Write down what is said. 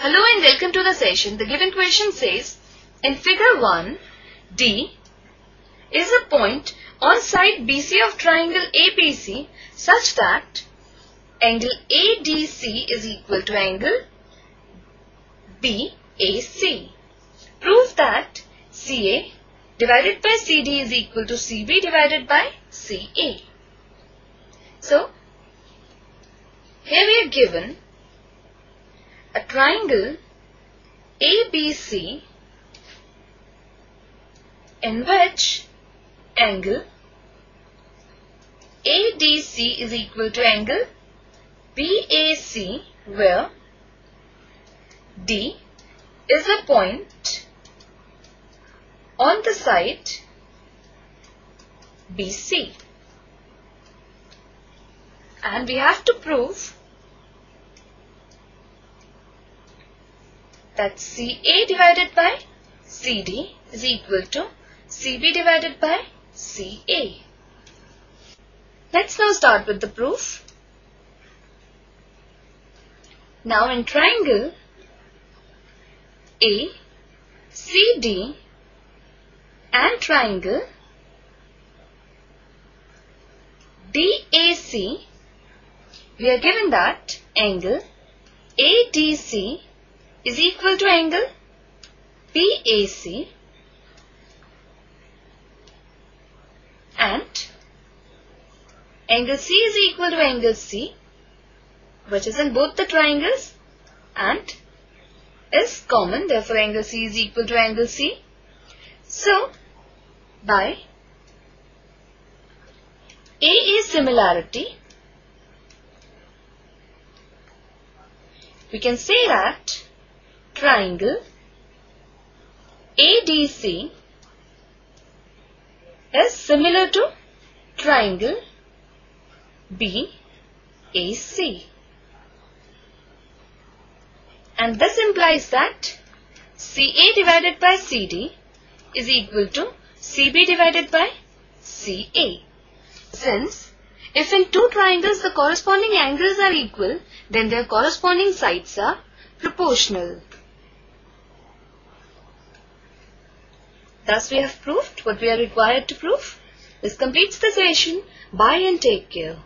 Hello and welcome to the session. The given question says, in figure 1, D is a point on side BC of triangle ABC such that angle ADC is equal to angle BAC. Prove that CA divided by CD is equal to CB divided by CA. So, here we are given a triangle ABC in which angle. ADC is equal to angle. BAC where D is a point on the side BC and we have to prove that CA divided by CD is equal to CB divided by CA. Let's now start with the proof. Now in triangle A, CD and triangle DAC, we are given that angle ADC is equal to angle BAC and angle C is equal to angle C which is in both the triangles and is common therefore angle C is equal to angle C. So by AA similarity we can say that triangle ADC is similar to triangle BAC. And this implies that CA divided by CD is equal to CB divided by CA. Since if in two triangles the corresponding angles are equal, then their corresponding sides are proportional. Thus we have proved what we are required to prove. This completes the session. Bye and take care.